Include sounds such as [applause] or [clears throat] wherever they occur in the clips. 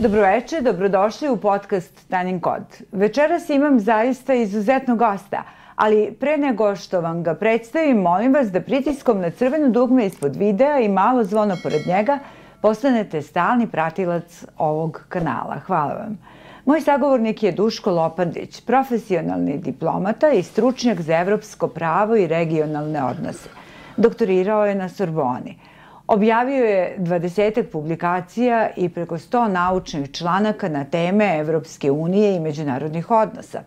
Dobroveče, dobrodošli u podcast Tanin kod. Večeras imam zaista izuzetnog gosta, ali pre nego što vam ga predstavim, molim vas da pritiskom na crveno dugme ispod videa i malo zvono pored njega postanete stalni pratilac ovog kanala. Hvala vam. Moj sagovornik je Duško Lopandić, profesionalni diplomata i stručnjak za evropsko pravo i regionalne odnose. Doktorirao je na Sorboni. Objavio je dvadesetak publikacija i preko 100 naučnih članaka na teme Evropske unije i međunarodnih odnosa.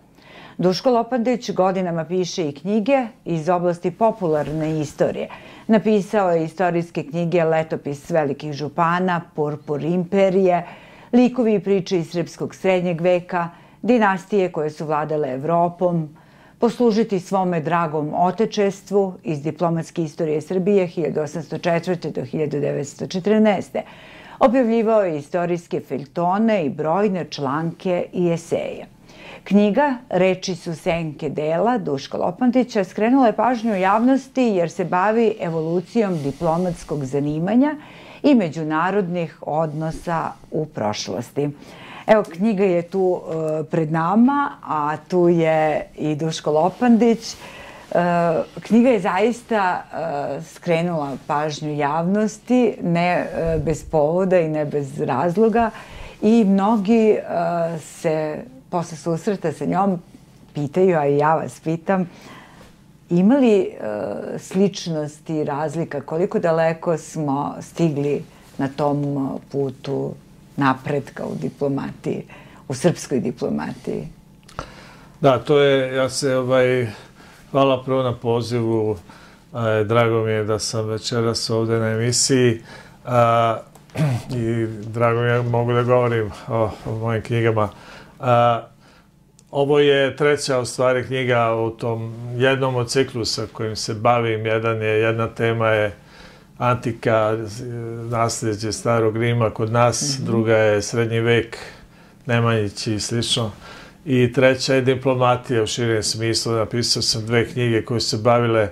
Duško Lopandić godinama piše i knjige iz oblasti popularne istorije. Napisao je istorijske knjige Letopis velikih župana, Purpur imperije, Likovi i priče iz srpskog srednjeg veka, dinastije koje su vladale Evropom, poslužiti svome dragom otečestvu iz diplomatske istorije Srbije 1804. do 1914. Objavljivao je istorijske filtone i brojne članke i eseje. Knjiga Reči su senke dela Duška Lopantića skrenula je pažnju javnosti jer se bavi evolucijom diplomatskog zanimanja i međunarodnih odnosa u prošlosti. Evo, knjiga je tu uh, pred nama, a tu je i Duško Lopandić. Uh, knjiga je zaista uh, skrenula pažnju javnosti, ne bez povoda i ne bez razloga i mnogi se posle susreta sa njom pitaju, a i ja vas pitam, ima li sličnosti i razlika, koliko daleko smo stigli na tom putu napretka u diplomatiji, u srpskoj diplomatiji. Da, to je, ja se, ovaj, hvala prvo na pozivu, e, drago mi je da sam večeras ovde na emisiji a, i drago mi je da mogu da govorim o, o mojim knjigama. A, ovo je treća u stvari knjiga u tom jednom od ciklusa kojim se bavim. Jedan je, jedna tema je antika, nasljeđe starog Rima kod nas, mm -hmm. druga je srednji vek, Nemanjić i slično. I treća je diplomatija u širem smislu. Napisao sam dve knjige koje se bavile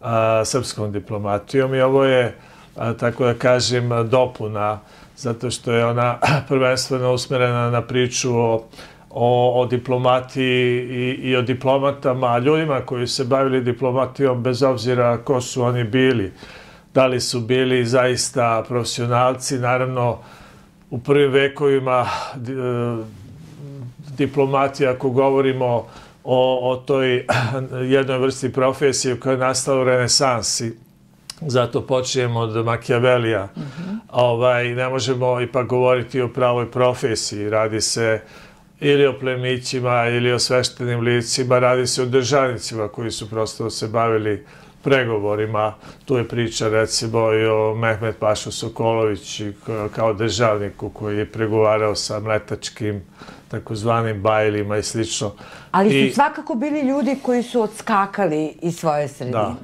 a, srpskom diplomatijom i ovo je, a, tako da kažem, dopuna, zato što je ona [clears throat] prvenstveno usmerena na priču o o, o diplomatiji i, i o diplomatama, ljudima koji se bavili diplomatijom bez obzira ko su oni bili da li su bili zaista profesionalci. Naravno, u prvim vekovima e, diplomatija, ako govorimo o, o toj jednoj vrsti profesije koja je nastala u renesansi, zato počnemo od Machiavellija. Mm -hmm. ovaj, ne možemo ipak govoriti o pravoj profesiji. Radi se ili o plemićima ili o sveštenim licima, radi se o državnicima koji su prosto se bavili pregovorima. Tu je priča recimo i o Mehmet Pašu Sokolović kao državniku koji je pregovarao sa mletačkim takozvanim bajlima i slično. Ali su I, svakako bili ljudi koji su odskakali iz svoje sredine. Da.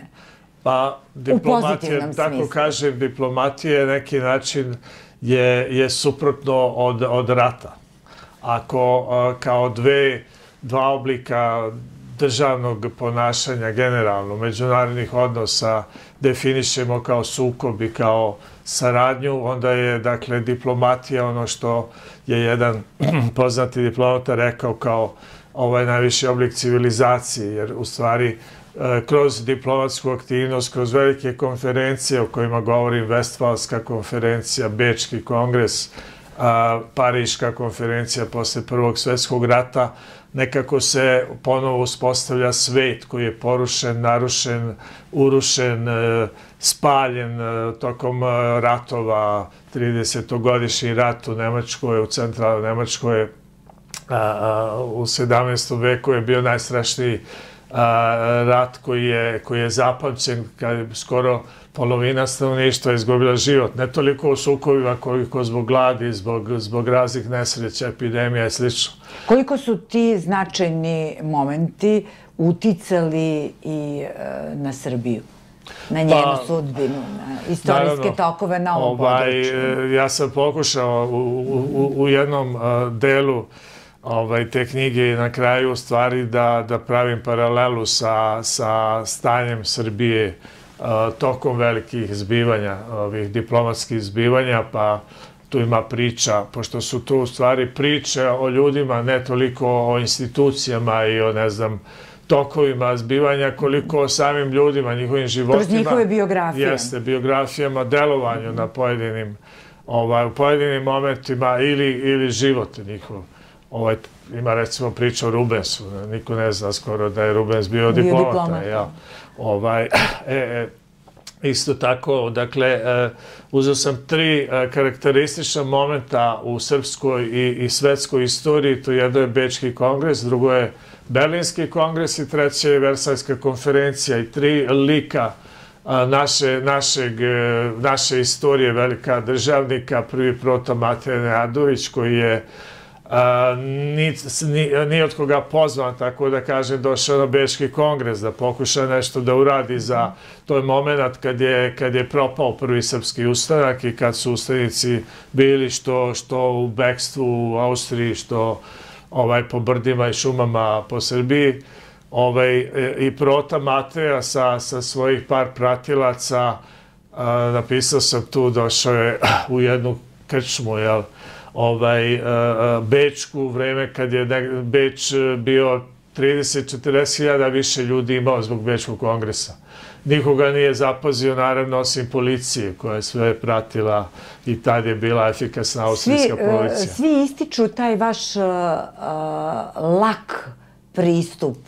Pa diplomatija, tako smislu. kažem, diplomatija je neki način je, je suprotno od, od rata. Ako kao dve, dva oblika državnog ponašanja generalno, međunarodnih odnosa definišemo kao sukob i kao saradnju, onda je dakle diplomatija ono što je jedan [clears throat] poznati diplomata rekao kao ovaj najviši oblik civilizacije, jer u stvari e, kroz diplomatsku aktivnost, kroz velike konferencije o kojima govorim, Vestfalska konferencija, Bečki kongres, Pariška konferencija posle Prvog svetskog rata, nekako se ponovo uspostavlja svet koji je porušen, narušen, urušen, e, spaljen e, tokom e, ratova, 30-godišnji rat u Nemačkoj, u centralnoj Nemačkoj, u 17. veku je bio najstrašniji rat koji je, koji je zapamćen, kad skoro polovina stanovništva izgubila život. Ne toliko u sukovima koliko zbog gladi, zbog, zbog raznih nesreća, epidemija i slično. Koliko su ti značajni momenti uticali i e, na Srbiju? na njenu pa, sudbinu, na istorijske naravno, tokove na ovom ovaj, području. E, ja sam pokušao u, u, u jednom uh, delu ovaj, te knjige i na kraju u stvari da, da pravim paralelu sa, sa stanjem Srbije tokom velikih zbivanja, ovih diplomatskih zbivanja, pa tu ima priča, pošto su tu u stvari priče o ljudima, ne toliko o institucijama i o, ne znam, tokovima zbivanja, koliko o samim ljudima, njihovim životima. Kroz njihove biografije. Jeste, biografijama, delovanju na pojedinim, ovaj, u pojedinim momentima ili, ili život njihov. Ovaj, ima recimo priča o Rubensu, niko ne zna skoro da je Rubens bio, bio diplomata. diplomata. Ja. Ovaj, e, e, Isto tako, dakle, e, uzeo sam tri e, karakteristična momenta u srpskoj i, i svetskoj istoriji. To jedno je Bečki kongres, drugo je Berlinski kongres i treće je Versajska konferencija i tri lika naše, našeg, e, naše istorije velika državnika, prvi proto Matej Neadović koji je ni, ni, ni od koga pozvan, tako da kažem, došao na Beški kongres da pokuša nešto da uradi za to je moment kad je, kad je propao prvi srpski ustanak i kad su ustanici bili što, što u bekstvu u Austriji, što ovaj, po brdima i šumama po Srbiji. Ovaj, e, I prota Mateja sa, sa svojih par pratilaca a, napisao sam tu, došao je u jednu krčmu, jel, ovaj, uh, Bečku, u vreme kad je Beč bio 30-40 hiljada više ljudi imao zbog Bečkog kongresa. Nikoga nije zapazio, naravno, osim policije koja je sve pratila i tad je bila efikasna austrijska svi, policija. Svi ističu taj vaš uh, lak pristup,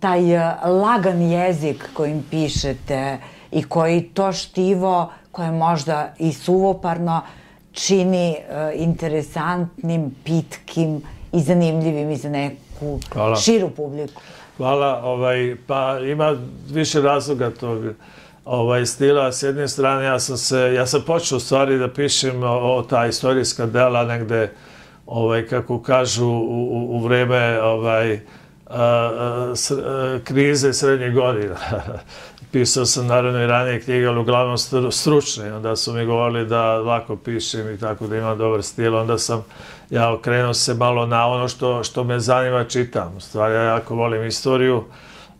taj lagan jezik kojim pišete i koji to štivo koje možda i suvoparno čini uh, interesantnim, pitkim i zanimljivim i za neku Hvala. širu publiku. Hvala. Ovaj, pa ima više razloga tog ovaj, stila. S jedne strane, ja sam, se, ja sam počeo u stvari da pišem o, o ta istorijska dela negde, ovaj, kako kažu, u, u, u vreme ovaj, a, a, s, a, krize srednjih godina. [laughs] pisao sam naravno i ranije knjige, ali uglavnom stručne. Onda su mi govorili da lako pišem i tako da imam dobar stil. Onda sam ja okrenuo se malo na ono što, što me zanima čitam. U stvari, ja jako volim istoriju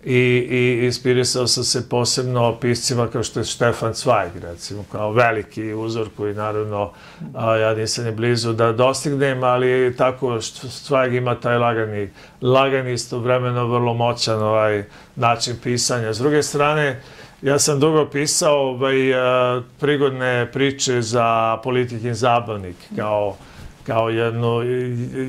i, i inspirisao sam se posebno piscima kao što je Štefan Cvajg, recimo, kao veliki uzor koji naravno a, ja nisam ni blizu da dostignem, ali tako Cvajg ima taj lagani, lagani istovremeno vrlo moćan ovaj način pisanja. S druge strane, ja sam dugo pisao ovaj, prigodne priče za politikin zabavnik, kao kao jednu,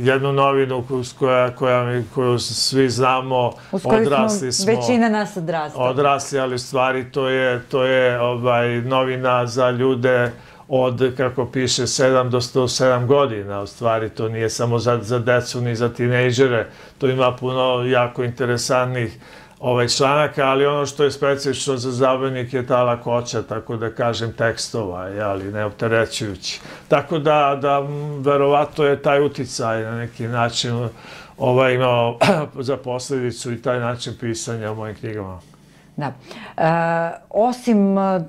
jednu novinu koja, koja, koju svi znamo, odrasli smo, Većina nas odrasli. Odrasli, ali stvari to je, to je ovaj, novina za ljude od, kako piše, 7 do 107 godina. U stvari to nije samo za, za decu ni za tinejdžere. To ima puno jako interesantnih ovaj članak, ali ono što je specifično za zabavnik je ta lakoća, tako da kažem, tekstova, ali ne opterećujući. Tako da, da verovato je taj uticaj na neki način ovaj, imao [clears throat] za posledicu i taj način pisanja u mojim knjigama. Da. E, osim e,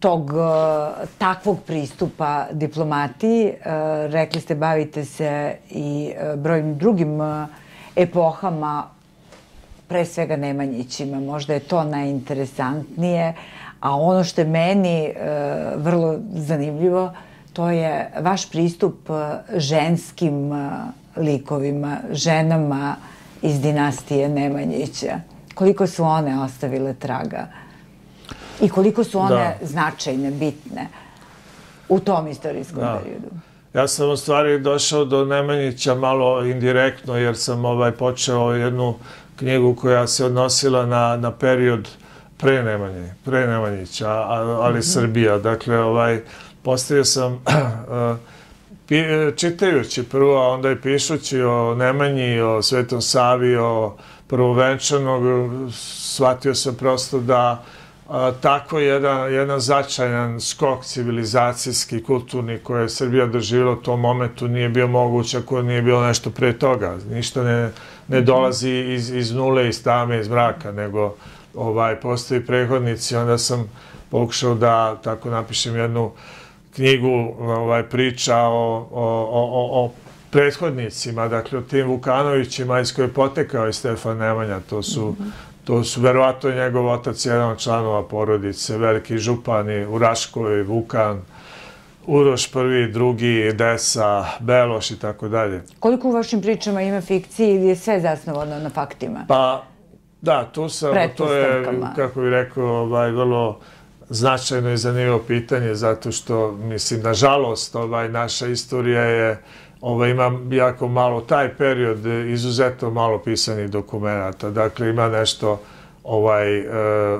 tog e, takvog pristupa diplomatiji, e, rekli ste bavite se i e, brojnim drugim epohama pre svega Nemanjićima. Možda je to najinteresantnije, a ono što je meni e, vrlo zanimljivo, to je vaš pristup e, ženskim e, likovima, ženama iz dinastije Nemanjića. Koliko su one ostavile traga i koliko su one da. značajne, bitne u tom istorijskom da. periodu. Ja sam u stvari došao do Nemanjića malo indirektno jer sam ovaj počeo jednu knjigu koja se odnosila na, na period pre Nemanje, pre Nemanjića, ali mm -hmm. Srbija. Dakle, ovaj, postavio sam, [clears throat] čitajući prvo, a onda i pišući o Nemanji, o Svetom Savi, o prvovenčanog, shvatio sam prosto da a, tako jedan, jedan začajan skok civilizacijski, kulturni koje je Srbija doživjela u tom momentu nije bio moguć ako nije bilo nešto pre toga. Ništa ne, ne dolazi iz, iz nule, iz tame, iz mraka, nego ovaj, postoji prehodnici. Onda sam pokušao da tako napišem jednu knjigu, ovaj, priča o, o, o, o prethodnicima, dakle o tim Vukanovićima iz koje je potekao i Stefan Nemanja. To su, to su verovatno njegov otac, jedan od članova porodice, veliki župani Raškoj, Vukan, Uroš prvi, drugi, Desa, Beloš i tako dalje. Koliko u vašim pričama ima fikcije ili je sve zasnovano na faktima? Pa, da, tu sam, to je, kako bih rekao, ovaj, vrlo značajno i zanimljivo pitanje, zato što, mislim, nažalost, ovaj, naša istorija je, ovaj, ima jako malo, taj period, izuzetno malo pisanih dokumenta. Dakle, ima nešto ovaj, e,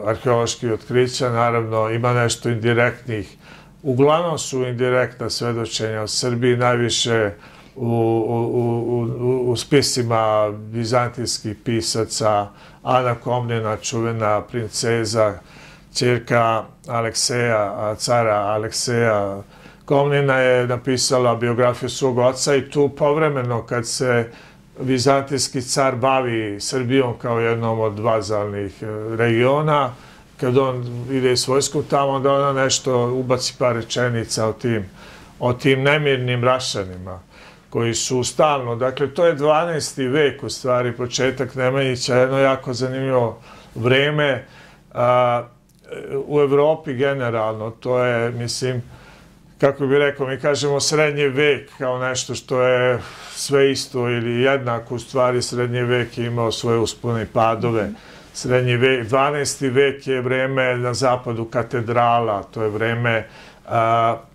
arheoloških otkrića, naravno, ima nešto indirektnih Uglavnom su indirektna svedočenja o Srbiji, najviše u, u, u, u spisima vizantijskih pisaca, Ana Komnena, čuvena princeza, čerka Alekseja, cara Alekseja. Komnena je napisala biografiju svog oca i tu povremeno kad se vizantijski car bavi Srbijom kao jednom od vazalnih regiona, kad on ide s vojskom tamo, onda ona nešto ubaci par rečenica o tim, o tim nemirnim rašanima koji su stalno, dakle to je 12. vek u stvari, početak Nemanjića, jedno jako zanimljivo vreme a, u Evropi generalno, to je, mislim, kako bih rekao, mi kažemo srednji vek kao nešto što je sve isto ili jednako, u stvari srednji vek je imao svoje uspone i padove. Mm -hmm srednji vek, 12. vek je vreme na zapadu katedrala, to je vreme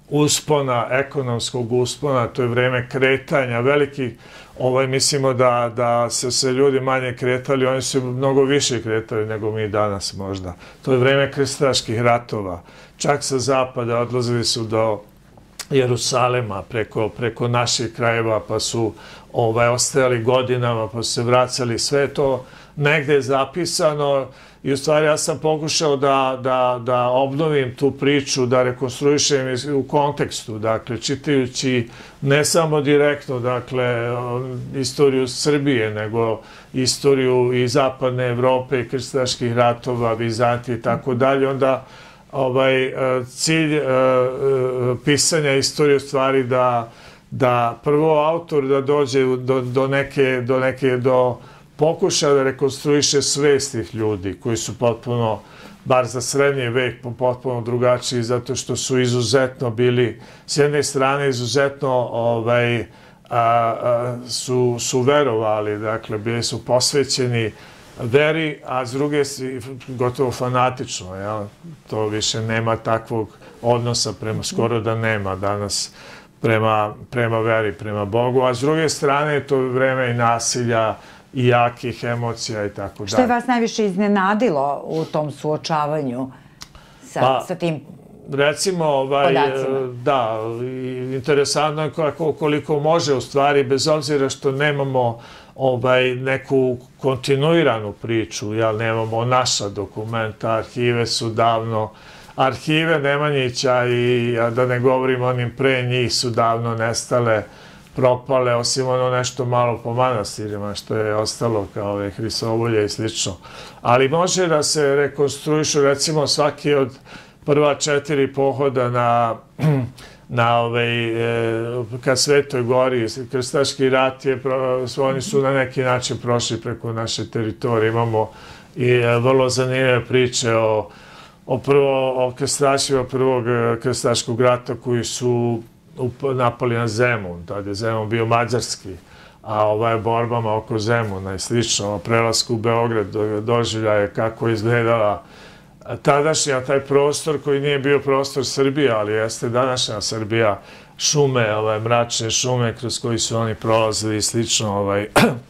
uspona, ekonomskog uspona, to je vreme kretanja, veliki, ovaj, mislimo da, da se se ljudi manje kretali, oni su mnogo više kretali nego mi danas možda. To je vreme krestaških ratova. Čak sa zapada odlazili su do Jerusalema preko, preko naših krajeva, pa su ovaj, ostajali godinama, pa se vracali. Sve to negde je zapisano i u stvari ja sam pokušao da, da, da obnovim tu priču, da rekonstruišem u kontekstu, dakle, čitajući ne samo direktno, dakle, istoriju Srbije, nego istoriju i zapadne Evrope, i krstaških ratova, Vizantije i tako dalje, onda ovaj e, cilj uh, uh, pisanja istorije u stvari da da prvo autor da dođe do, do neke do neke do pokuša da rekonstruiše svest tih ljudi koji su potpuno, bar za srednji vek, potpuno drugačiji zato što su izuzetno bili, s jedne strane izuzetno ovaj, a, a, su, su verovali, dakle, bili su posvećeni veri, a s druge gotovo fanatično, jel? to više nema takvog odnosa prema, skoro da nema danas prema, prema veri, prema Bogu, a s druge strane to vreme i nasilja, i jakih emocija i tako dalje. Što je vas najviše iznenadilo u tom suočavanju sa, pa, sa tim recimo, ovaj, podacima? da, interesantno je kako, koliko može u stvari, bez obzira što nemamo ovaj, neku kontinuiranu priču, jel, nemamo naša dokumenta, arhive su davno, arhive Nemanjića i, da ne govorim onim pre njih, su davno nestale, propale, osim ono nešto malo po manastirima što je ostalo kao ove hrisovolje i slično. Ali može da se rekonstruišu recimo svaki od prva četiri pohoda na [clears throat] na ovaj, ka Svetoj gori, krstaški rat je, oni su na neki način prošli preko naše teritorije. Imamo i e, vrlo zanimljive priče o, o, prvo, o krstašima prvog e, krstaškog rata koji su napali na Zemun, tad je Zemun bio mađarski, a ovaj borbama oko Zemuna i slično, prelasku u Beograd doživljaje kako izgledala tadašnja taj prostor koji nije bio prostor Srbije, ali jeste današnja Srbija, šume, ovaj, mračne šume kroz koji su oni prolazili i slično. Ovaj.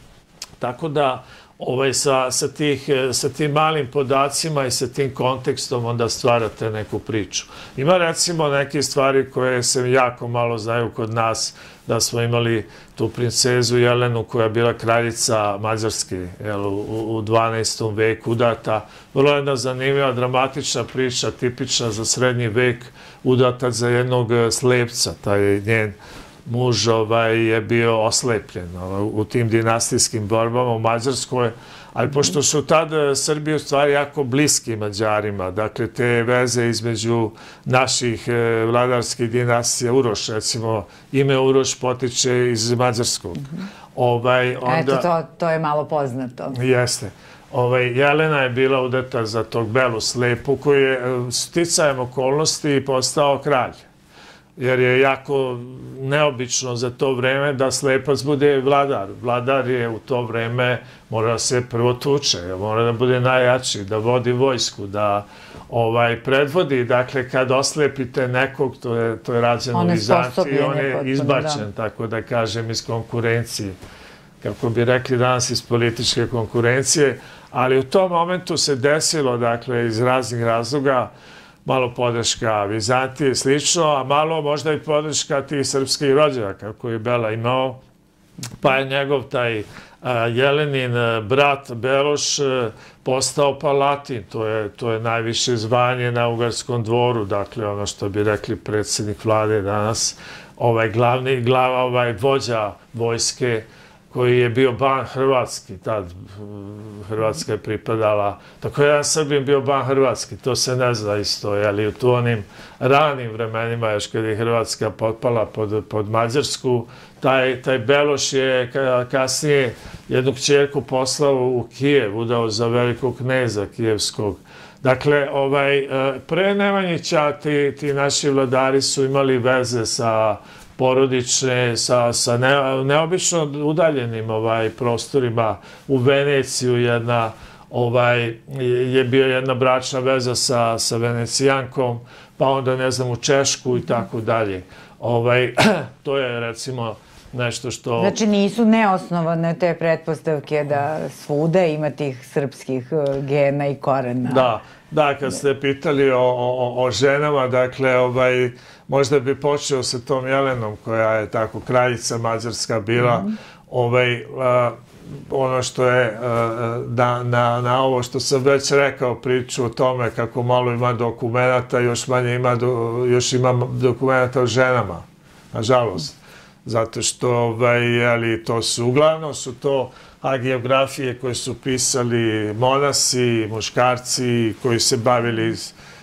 [clears throat] Tako da, ovaj, sa, sa, tih, sa tim malim podacima i sa tim kontekstom onda stvarate neku priču. Ima recimo neke stvari koje se jako malo znaju kod nas, da smo imali tu princezu Jelenu koja je bila kraljica Mađarske jel, u, u 12. veku udata. Vrlo jedna zanimljiva, dramatična priča, tipična za srednji vek, udata za jednog slepca, taj njen muž ovaj, je bio oslepljen ovaj, u tim dinastijskim borbama u Mađarskoj, ali pošto su tada Srbije u stvari jako bliski Mađarima, dakle te veze između naših e, vladarskih dinastija, Uroš recimo, ime Uroš potiče iz Mađarskog. Mm -hmm. ovaj, onda, Eto, to, to je malo poznato. Jeste. Ovaj, Jelena je bila udeta za tog belu slepu koji je e, sticajem okolnosti postao kralj jer je jako neobično za to vreme da slepac bude vladar. Vladar je u to vreme mora se prvo tuče, mora da bude najjači, da vodi vojsku, da ovaj predvodi, dakle kad oslepite nekog, to je, to je rađeno u Vizantiji, on je izbačen, da. tako da kažem, iz konkurencije. Kako bi rekli danas iz političke konkurencije, ali u tom momentu se desilo, dakle, iz raznih razloga, malo podrška Vizantije slično, a malo možda i podrška tih srpskih rođaka koji je Bela imao, pa je njegov taj Jelenin brat Beloš postao palatin, to je, to je najviše zvanje na Ugarskom dvoru, dakle ono što bi rekli predsjednik vlade danas, ovaj glavni, glava, ovaj vođa vojske, koji je bio ban Hrvatski, tad Hrvatska je pripadala, tako jedan Srbin bio ban Hrvatski, to se ne zna isto, ali u tu onim ranim vremenima, još kad je Hrvatska potpala pod, pod Mađarsku, taj, taj Beloš je kasnije jednu kćerku poslao u Kijev, udao za velikog kneza kijevskog. Dakle, ovaj, e, pre Nemanjića ti, ti naši vladari su imali veze sa porodične, sa, sa ne, neobično udaljenim ovaj, prostorima u Veneciju, jedna ovaj, je bio jedna bračna veza sa, sa Venecijankom, pa onda, ne znam, u Češku i tako dalje. Ovaj, [clears throat] to je, recimo, nešto što... Znači nisu neosnovane te pretpostavke da svuda ima tih srpskih e, gena i korena. Da, da, kad ste pitali o, o, o ženama, dakle, ovaj, možda bi počeo sa tom Jelenom, koja je tako kraljica Mađarska bila, mm -hmm. ovaj, a, ono što je da, na, na ovo što sam već rekao priču o tome kako malo ima dokumenta, još manje ima, do, još ima dokumenta o ženama, nažalost. Zato što, ovaj, ali to su, uglavnom su to agiografije koje su pisali monasi, muškarci koji se bavili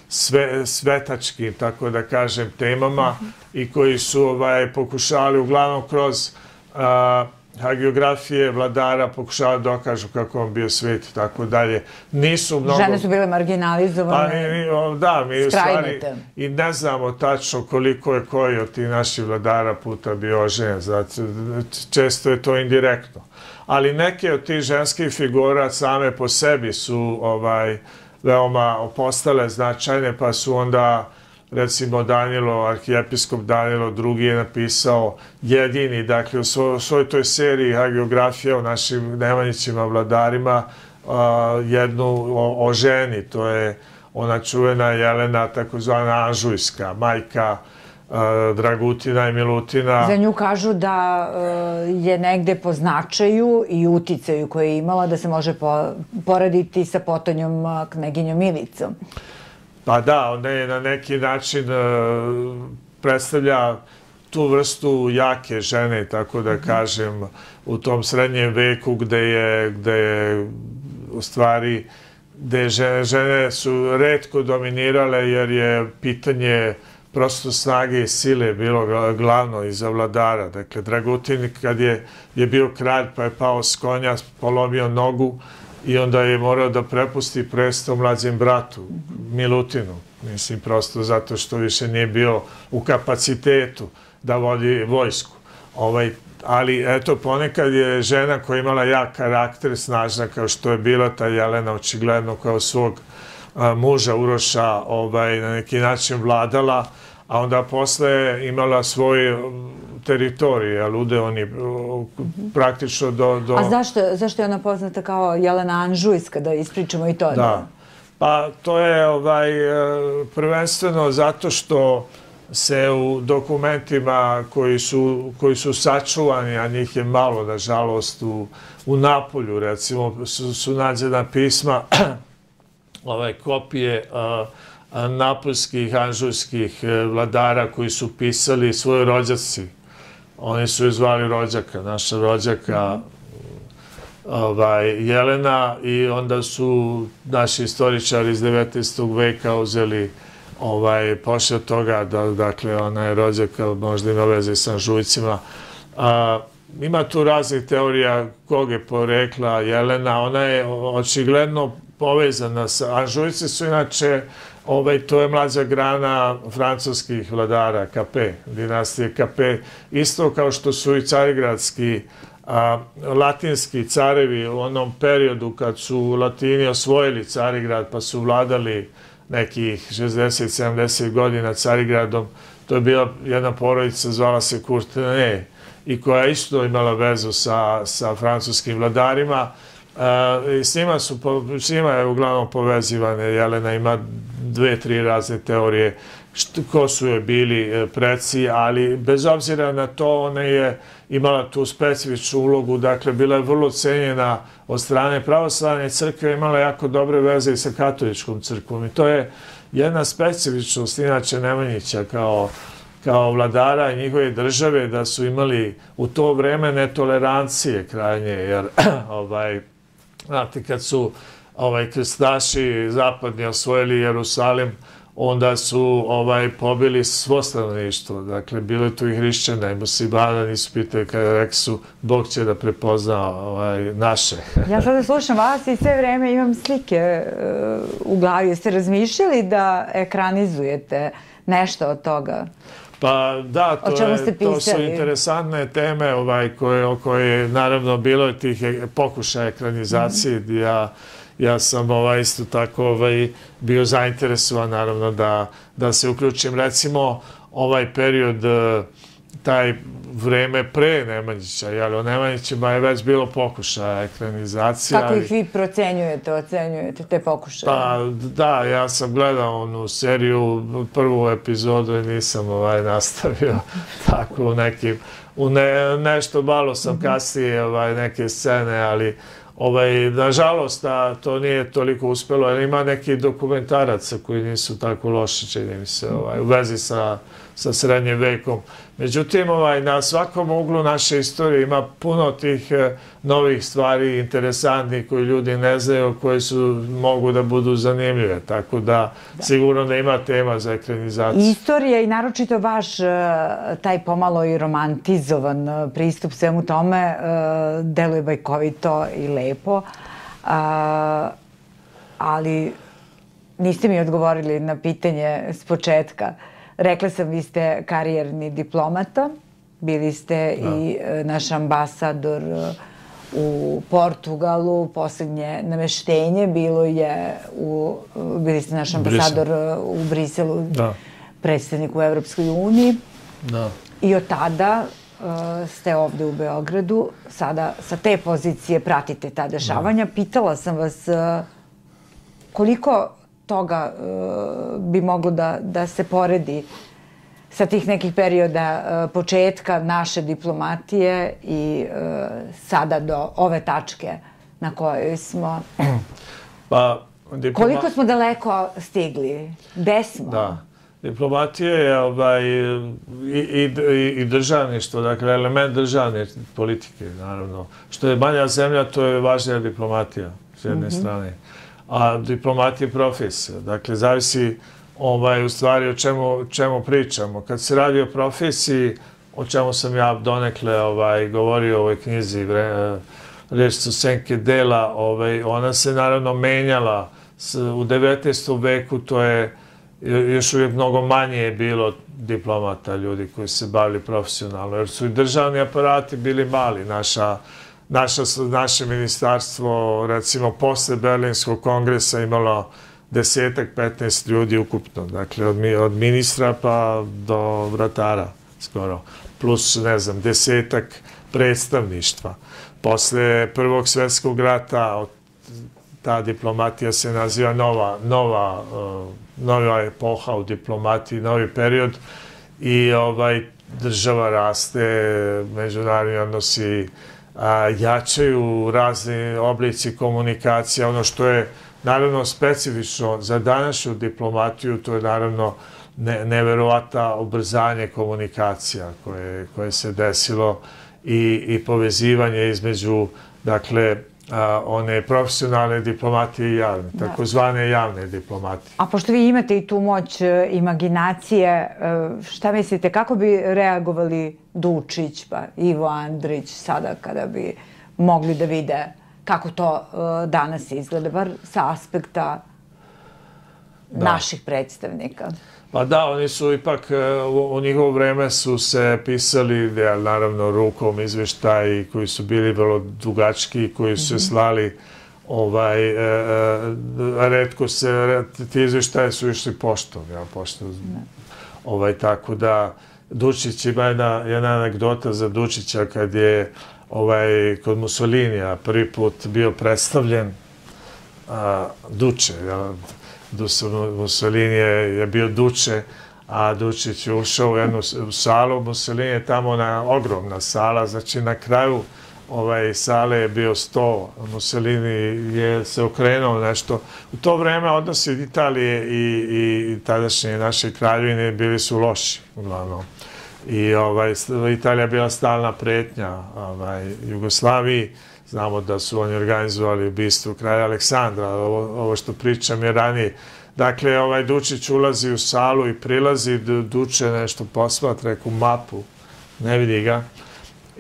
sve, svetačkim, tako da kažem, temama mm -hmm. i koji su ovaj, pokušali uglavnom kroz a, hagiografije vladara pokušavaju da dokažu kako on bio svet i tako dalje. Nisu mnogo... Žene su bile marginalizovane. Pa, mi, da, mi u stvari i ne znamo tačno koliko je koji od tih naših vladara puta bio žen. Znači, često je to indirektno. Ali neke od tih ženskih figura same po sebi su ovaj, veoma postale značajne, pa su onda recimo Danilo, arhijepiskop Danilo II je napisao jedini, dakle u svoj, svojoj toj seriji hagiografija o našim Nemanjićima vladarima a, jednu o, o ženi, to je ona čuvena Jelena, takozvana Anžujska, majka Dragutina i Milutina. Za nju kažu da e, je negde po značaju i uticaju koje je imala da se može poraditi sa potonjom kneginjom Ilicom. Pa da, ona je na neki način e, predstavlja tu vrstu jake žene, tako da mhm. kažem, u tom srednjem veku gde je, gde je u stvari gde žene, žene su redko dominirale jer je pitanje prosto snage i sile bilo glavno iza vladara. Dakle, Dragutin kad je, je bio kralj pa je pao s konja, polomio nogu, i onda je morao da prepusti presto mlađem bratu, Milutinu. Mislim, prosto zato što više nije bio u kapacitetu da vodi vojsku. Ovaj, ali eto, ponekad je žena koja imala jak karakter, snažna kao što je bila ta Jelena, očigledno kao svog muža Uroša, ovaj, na neki način vladala, a onda posle imala svoj teritorije, ali ude oni praktično do, do... A zašto, zašto je ona poznata kao Jelena Anžujska, da ispričamo i to? Da. Pa to je ovaj, e, prvenstveno zato što se u dokumentima koji su, koji su sačuvani, a njih je malo, nažalost, u, u Napolju, recimo, su, su nađena pisma, [clears throat] ovaj, kopije uh, napoljskih, anžujskih e, vladara koji su pisali svoje rođaci. Oni su je zvali rođaka, naša rođaka ovaj, Jelena i onda su naši istoričari iz 19. veka uzeli ovaj, pošle toga da, dakle, ona je rođaka, možda ima veze sa Anžujcima. A, ima tu raznih teorija kog je porekla Jelena, ona je očigledno povezana sa... Anžujci su inače ovaj, to je mlađa grana francuskih vladara, KP, dinastije KP, isto kao što su i carigradski latinski carevi u onom periodu kad su Latini osvojili Carigrad pa su vladali nekih 60-70 godina Carigradom, to je bila jedna porodica, zvala se Courtenay i koja isto imala vezu sa, sa francuskim vladarima. E, s, njima su, s njima je uglavnom povezivane, Jelena ima dve, tri razne teorije što, ko su joj bili e, preci, ali bez obzira na to ona je imala tu specifičnu ulogu, dakle bila je vrlo cenjena od strane pravoslavne crkve, imala jako dobre veze i sa katoličkom crkvom. I to je jedna specifičnost inače Nemanjića kao kao vladara njihove države da su imali u to vreme netolerancije krajnje, jer [clears throat] ovaj, znate, kad su ovaj, krstaši zapadni osvojili Jerusalim, onda su ovaj pobili svo stanovništvo. Dakle, bile tu i hrišćana i musibana, nisu pitali kada rekli su Bog će da prepozna ovaj, naše. [laughs] ja sada slušam vas i sve vreme imam slike uh, u glavi. Jeste razmišljali da ekranizujete nešto od toga? Pa da, to, je, to su interesantne teme ovaj, koje, o koje naravno bilo je tih pokušaja ekranizacije mm -hmm. ja ja sam ovaj, isto tako ovaj, bio zainteresovan naravno da, da se uključim. Recimo, ovaj period, eh, taj vreme pre Nemanjića, jel, o Nemanjićima je već bilo pokušaja ekranizacija. Kako ih vi procenjujete, ocenjujete te pokušaje? Pa da, ja sam gledao onu seriju, prvu epizodu i nisam ovaj, nastavio [laughs] tako u nekim, u ne, nešto malo sam mhm. kasnije ovaj, neke scene, ali Ovaj, nažalost, a to nije toliko uspelo, jer ima neki dokumentaraca koji nisu tako loši, čini mi se, ovaj, u vezi sa, sa srednjim vekom. Međutim, ovaj, na svakom uglu naše istorije ima puno tih e, novih stvari, interesantnih, koji ljudi ne znaju, koje su, mogu da budu zanimljive. Tako da, da. sigurno da ima tema za ekranizaciju. Istorija i naročito vaš e, taj pomalo i romantizovan e, pristup svemu tome deluje bajkovito i lepo. ali niste mi odgovorili na pitanje s početka. Rekla sam, vi ste karijerni diplomata, bili ste da. i e, naš ambasador e, u Portugalu, poslednje nameštenje bilo je u, bili ste naš ambasador Brisel. E, u Briselu, da. predstavnik u Evropskoj uniji. Da. I od tada uh, ste ovde u Beogradu, sada sa te pozicije pratite ta dešavanja. Da. Pitala sam vas uh, koliko toga uh, bi moglo da, da se poredi sa tih nekih perioda uh, početka naše diplomatije i uh, sada do ove tačke na kojoj smo. [clears throat] Pa, diploma... Koliko smo daleko stigli? Gde smo? Da. Diplomatija je ovaj, i, i, i državništvo, dakle element državne politike, naravno. Što je manja zemlja, to je važnija diplomatija, s jedne mm -hmm. strane a diplomatija je profesija. Dakle, zavisi ovaj, u stvari o čemu, čemu pričamo. Kad se radi o profesiji, o čemu sam ja donekle ovaj, govorio u ovoj knjizi, reč su senke dela, ovaj, ona se naravno menjala u 19. veku, to je još uvijek mnogo manje je bilo diplomata, ljudi koji se bavili profesionalno, jer su i državni aparati bili mali. Naša naša, naše ministarstvo, recimo, posle Berlinskog kongresa imalo desetak, 15 ljudi ukupno. Dakle, od, od ministra pa do vratara skoro. Plus, ne znam, desetak predstavništva. Posle Prvog svetskog rata ta diplomatija se naziva nova, nova, uh, nova epoha u diplomatiji, novi period i ovaj država raste, međunarodni odnosi a, jačaju razni oblici komunikacije. Ono što je naravno specifično za današnju diplomatiju, to je naravno ne, neverovata obrzanje komunikacija koje, koje se desilo i, i povezivanje između, dakle, a, one profesionalne diplomatije i javne, da. takozvane javne diplomatije. A pošto vi imate i tu moć e, imaginacije, e, šta mislite, kako bi reagovali Dučić, pa Ivo Andrić, sada kada bi mogli da vide kako to e, danas izgleda, bar sa aspekta da. naših predstavnika. Pa da, oni su ipak, e, u, njihovo vreme su se pisali, da, naravno, rukom izveštaji koji su bili vrlo dugački, koji su se mhm. slali ovaj, e, e, redko se, ti izveštaje su išli poštom, ja, poštom, ovaj, tako da, Dučić ima jedna, jedna anegdota za Dučića kad je ovaj, kod Mussolinija prvi put bio predstavljen a, Duče, ja, Mussolini je, je bio Duče, a Dučić je ušao u jednu salu, Mussolini je tamo na ogromna sala, znači na kraju ovaj, sale je bio sto, Mussolini je se okrenuo nešto. U to vreme odnosi Italije i, i tadašnje naše kraljevine bili su loši, uglavnom. I ovaj, Italija bila stalna pretnja ovaj, Jugoslaviji. Znamo da su oni organizovali ubistvo kraja Aleksandra. Ovo, ovo što pričam je ranije. Dakle, ovaj Dučić ulazi u salu i prilazi, Duče nešto posmatra, neku mapu, ne vidi ga.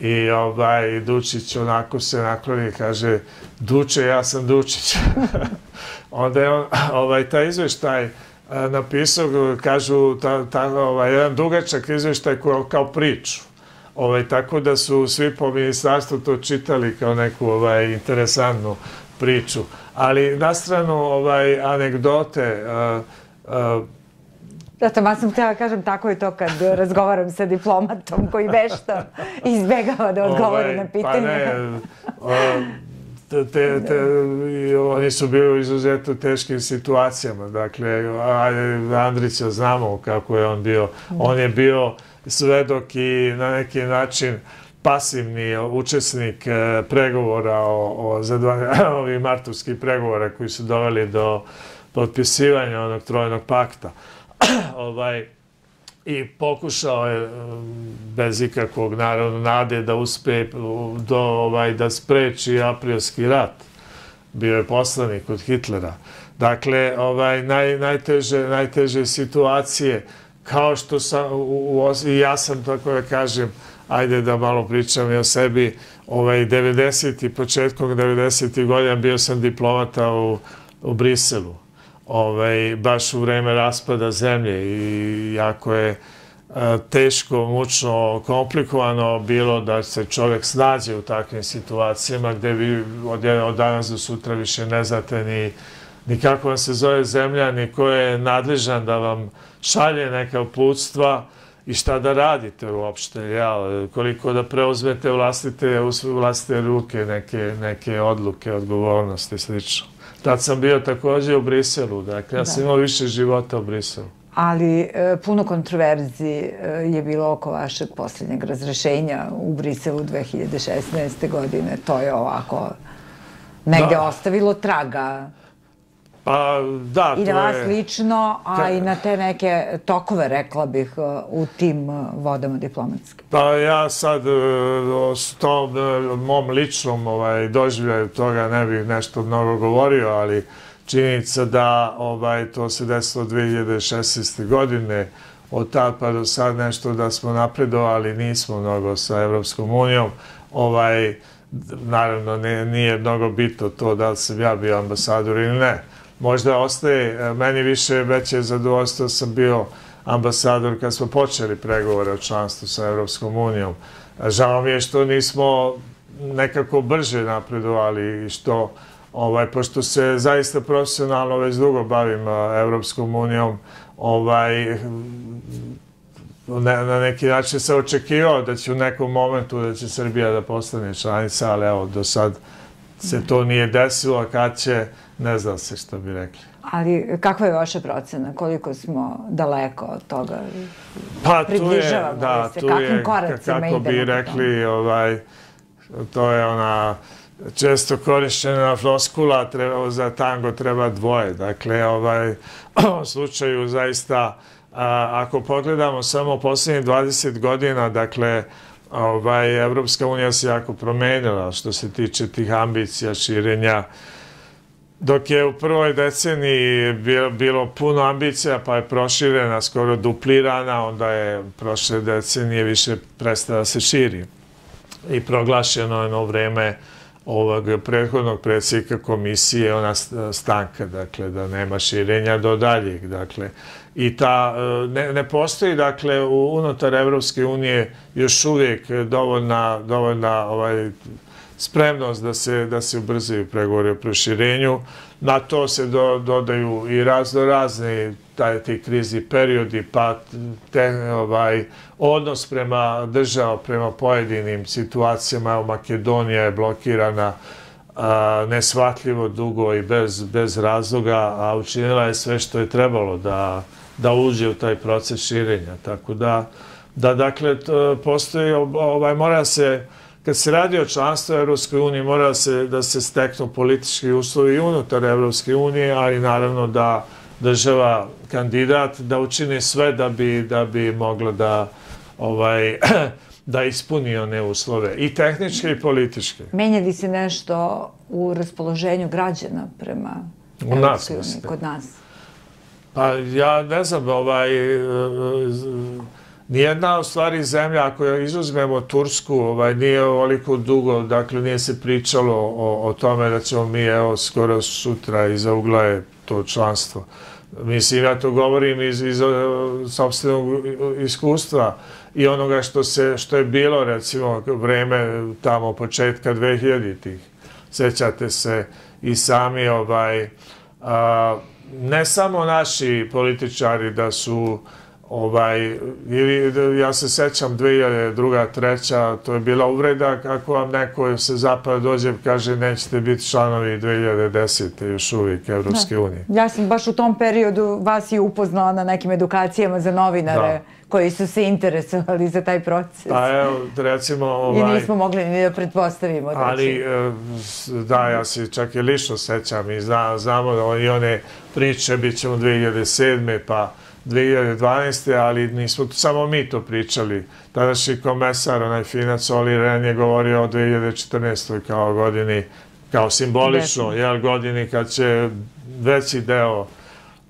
I ovaj, Dučić onako se nakloni i kaže, Duče, ja sam Dučić. [laughs] Onda je on, ovaj, taj izveštaj napisao, kažu, ta, ta, ovaj, jedan dugačak izveštaj kao, kao priču. Ovaj, tako da su svi po ministarstvu to čitali kao neku ovaj, interesantnu priču. Ali na stranu ovaj, anegdote, uh, uh, Da, to sam htjela da kažem, tako je to kad razgovaram sa diplomatom koji vešta izbegava da odgovori ovaj, na pitanje. Pa ne, te, te, te, oni su bili u izuzetno teškim situacijama. Dakle, Andrića znamo kako je on bio. On je bio svedok i na neki način pasivni učesnik e, pregovora o, o [laughs] ovih martovskih pregovora koji su doveli do potpisivanja onog trojnog pakta. [clears throat] ovaj, i pokušao je bez ikakvog naravno nade da uspe do ovaj da spreči aprilski rat. Bio je poslanik od Hitlera. Dakle, ovaj naj, najteže najteže situacije kao što sam u, u, ja sam tako da kažem ajde da malo pričam i o sebi. Ovaj 90 i početkom 90 godina bio sam diplomata u u Briselu. Ovaj, baš u vreme raspada zemlje i jako je e, teško, mučno, komplikovano bilo da se čovjek snađe u takvim situacijama gde vi od, od danas do sutra više ne znate ni, ni kako vam se zove zemlja, ni ko je nadležan da vam šalje neka uputstva i šta da radite uopšte, ja, koliko da preuzmete vlastite, u vlastite ruke neke, neke odluke, odgovornosti i slično. Tad sam bio takođe u Briselu, dakle ja sam da. imao više života u Briselu. Ali e, puno kontroverzi e, je bilo oko vašeg posljednjeg razrešenja u Briselu 2016. godine. To je ovako negde da. ostavilo traga Pa, da, I na vas je... lično, a i na te neke tokove, rekla bih, u tim uh, vodama diplomatske. Pa ja sad uh, s tom mom ličnom ovaj, doživljaju toga ne bih nešto mnogo govorio, ali činjenica da ovaj, to se desilo 2016. godine, od tad pa do sad nešto da smo napredovali, nismo mnogo sa Evropskom unijom, ovaj, naravno ne, nije mnogo bitno to da li sam ja bio ambasador ili ne možda ostaje, e, meni više veće zadovoljstvo sam bio ambasador kad smo počeli pregovore o članstvu sa Evropskom unijom. Žao mi je što nismo nekako brže napredovali i što, ovaj, pošto se zaista profesionalno već dugo bavim e, Evropskom unijom, ovaj, ne, na neki način se očekivao da će u nekom momentu da će Srbija da postane članica, ali evo, do sad se to nije desilo, kad će, ne zna se što bi rekli. Ali kakva je vaša procena? Koliko smo daleko od toga? Pa tu je, da, se? tu Kakvim je, kako bi rekli, ovaj, to je ona često korišćena floskula, treba, za tango treba dvoje. Dakle, ovaj, [clears throat] u slučaju zaista, a, ako pogledamo samo posljednjih 20 godina, dakle, ovaj, Evropska unija se jako promenila što se tiče tih ambicija, širenja, Dok je u prvoj deceniji bilo, puno ambicija, pa je proširena, skoro duplirana, onda je prošle decenije više prestala se širi. I proglašeno je na vreme ovog prethodnog predsjednika komisije, ona stanka, dakle, da nema širenja do daljeg, dakle, i ta, ne, ne postoji, dakle, unutar Evropske unije još uvijek dovoljna, dovoljna ovaj, spremnost da se, da se ubrzaju pregovori o proširenju. Na to se do, dodaju i razno razne taj, ti krizni periodi, pa te, ovaj, odnos prema država, prema pojedinim situacijama. Evo, Makedonija je blokirana a, nesvatljivo dugo i bez, bez razloga, a učinila je sve što je trebalo da, da uđe u taj proces širenja. Tako da, da dakle, postoji, ovaj, mora se, kad se radi o članstvu Evropskoj uniji, mora se da se steknu politički uslovi unutar Evropske unije, ali naravno da država kandidat da učini sve da bi, da bi mogla da ovaj, [clears throat] da ispuni one uslove, i tehničke i političke. Menja li se nešto u raspoloženju građana prema u nas, uniji, kod nas? Pa ja ne znam, ovaj, nijedna u stvari zemlja, ako izuzmemo Tursku, ovaj, nije ovoliko dugo, dakle nije se pričalo o, o tome da ćemo mi, evo, skoro sutra iza ugla je to članstvo. Mislim, ja to govorim iz, iz sobstvenog iskustva i onoga što, se, što je bilo, recimo, vreme tamo početka 2000-ih. Sećate se i sami, ovaj, a, ne samo naši političari da su Ovaj, ili, ja se sećam 2002. treća, to je bila uvreda kako vam neko se zapada dođe kaže nećete biti članovi 2010. još uvijek Evropske da. unije. Ja sam baš u tom periodu vas i upoznala na nekim edukacijama za novinare da. koji su se interesovali za taj proces. Pa evo, recimo... Ovaj, I nismo mogli ni da pretpostavimo. Da ali, e, da, ja se čak i lično sećam i zna, znamo da i one priče bit ćemo 2007. pa 2012. ali nismo samo mi to pričali. Tadašnji komesar, onaj finac Oli Ren je govorio o 2014. kao godini, kao simbolično, jel, godini kad će veći deo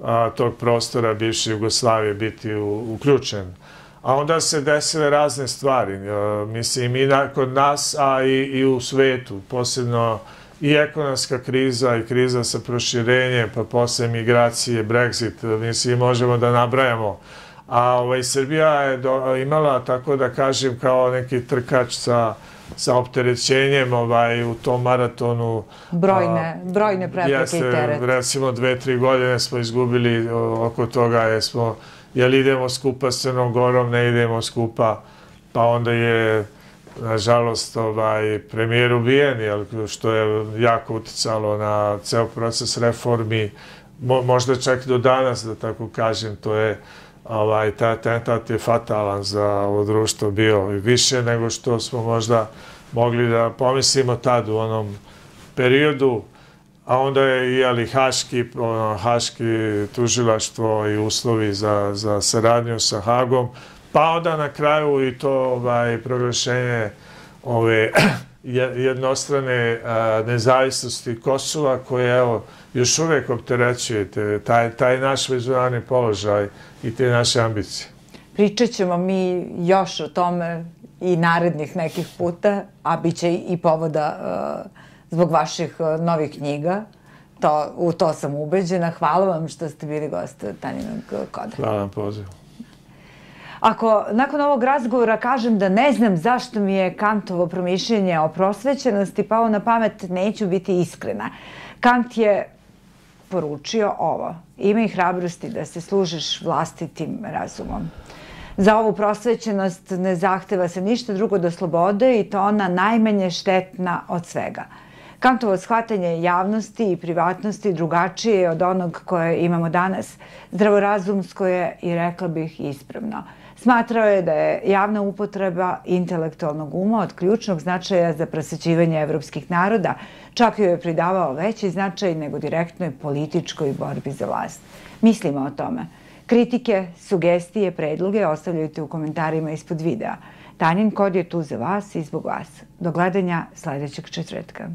a, tog prostora bivše Jugoslavije biti u, uključen. A onda se desile razne stvari, a, mislim i na, kod nas, a i, i u svetu, posebno i ekonomska kriza i kriza sa proširenjem, pa posle migracije, Brexit, mislim, možemo da nabrajamo. A ovaj, Srbija je do, imala, tako da kažem, kao neki trkač sa sa opterećenjem ovaj, u tom maratonu. Brojne, a, brojne prepreke i teret. Recimo dve, tri godine smo izgubili oko toga, jesmo, jel idemo skupa s Crnom Gorom, ne idemo skupa, pa onda je nažalost, ovaj, premijer ubijen, jel, što je jako uticalo na ceo proces reformi, Mo, možda čak do danas, da tako kažem, to je, ovaj, taj atentat je fatalan za ovo društvo bio. I više nego što smo možda mogli da pomislimo tad u onom periodu, a onda je i ali Haški, ono, Haški tužilaštvo i uslovi za, za saradnju sa Hagom, Pa onda na kraju i to ovaj, proglašenje ove [clears throat] jednostrane a, nezavisnosti Kosova koje evo još uvek opterećujete taj, taj naš međunarodni položaj i te naše ambicije. Pričat ćemo mi još o tome i narednih nekih puta, a bit će i povoda uh, zbog vaših uh, novih knjiga. To, u to sam ubeđena. Hvala vam što ste bili gost Taninog koda. Hvala vam pozivu. Ako nakon ovog razgovora kažem da ne znam zašto mi je Kantovo promišljenje o prosvećenosti pao na pamet, neću biti iskrena. Kant je poručio ovo. Ima i hrabrosti da se služiš vlastitim razumom. Za ovu prosvećenost ne zahteva se ništa drugo do slobode i to ona najmanje štetna od svega. Kantovo shvatanje javnosti i privatnosti drugačije je od onog koje imamo danas. Zdravorazumsko je i rekla bih ispravno. Smatrao je da je javna upotreba intelektualnog uma od ključnog značaja za prosvećivanje evropskih naroda, čak joj je pridavao veći značaj nego direktnoj političkoj borbi za vlast. Mislimo o tome. Kritike, sugestije, predloge ostavljajte u komentarima ispod videa. Tanin kod je tu za vas i zbog vas. Do gledanja sledećeg četvrtka.